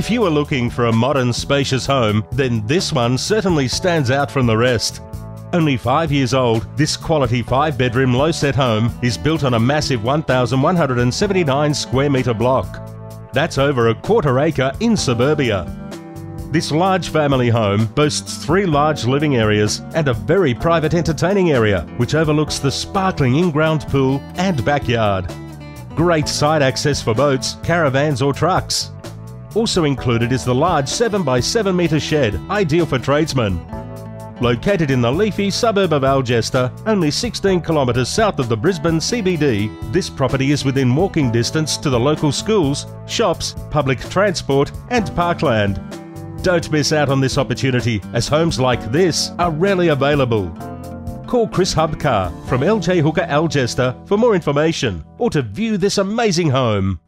If you are looking for a modern, spacious home, then this one certainly stands out from the rest. Only five years old, this quality five bedroom low set home is built on a massive 1,179 square metre block. That's over a quarter acre in suburbia. This large family home boasts three large living areas and a very private entertaining area, which overlooks the sparkling in ground pool and backyard. Great side access for boats, caravans, or trucks. Also included is the large 7x7 metre shed, ideal for tradesmen. Located in the leafy suburb of Algester, only 16 kilometres south of the Brisbane CBD, this property is within walking distance to the local schools, shops, public transport, and parkland. Don't miss out on this opportunity, as homes like this are rarely available. Call Chris Hubcar from LJ Hooker Algester for more information or to view this amazing home.